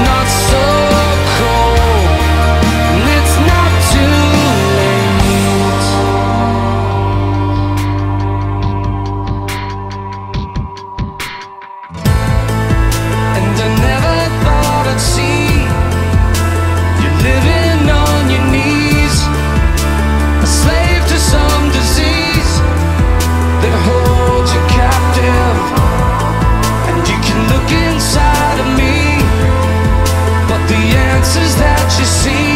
not so answers that you see